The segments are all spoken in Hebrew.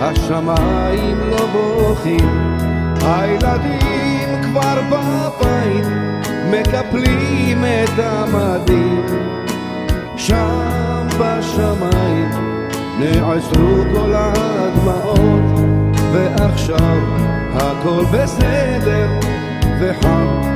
השמיים לא בוכים, הילדים כבר בבית, מקפלים את המדים. שם בשמיים נעצרו כל הדמעות, ועכשיו הכל בסדר וחם,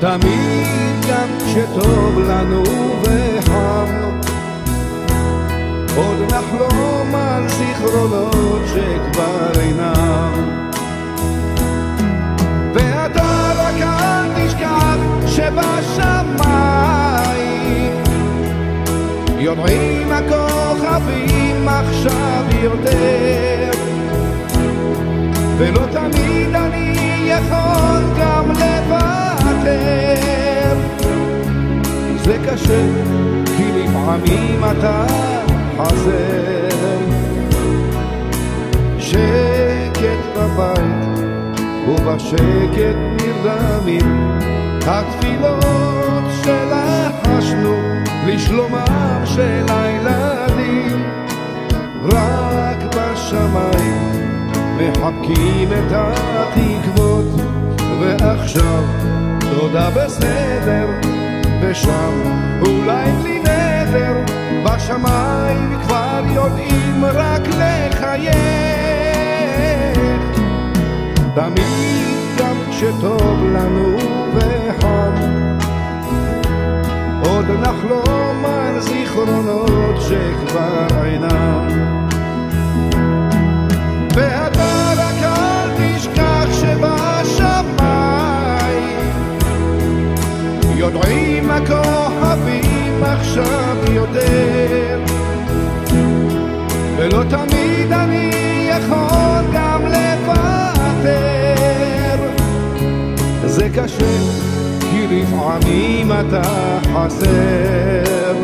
תמיד גם כשטוב לנו וחם, עוד נחלום על זיכרונות שכבר אינם. ואתה רק אל תשכח שבשמיים יודעים הכוכבים עכשיו יותר ולא תמיד אני יכול כי לפעמים אתה חסר. שקט בבית ובשקט נרדמים התפילות שלחשנו לשלומם של הילדים. רק בשמיים מחבקים את התקוות ועכשיו תודה בסדר ושם אולי בלי נדר בשמיים כבר יודעים רק לחייך. תמיד גם כשטוב לנו וחם עוד נחלום על זיכרונות שכבר אינם. ואתה הכוכבים עכשיו יותר. ולא תמיד אני יכול גם לוותר. זה קשה כי לפעמים אתה חסר.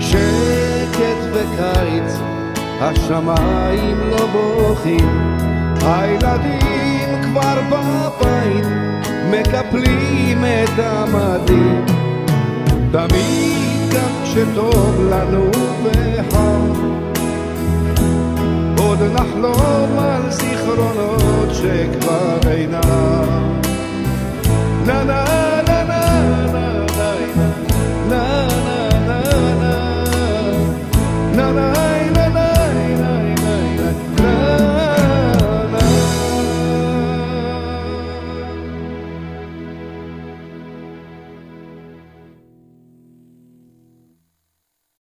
שקט וקיץ השמיים לא בוכים. הילדים כבר בבית מקפלים את המדים. תמיד גם כשטוב לנו וחם עוד נחלום על זיכרונות שכבר אינם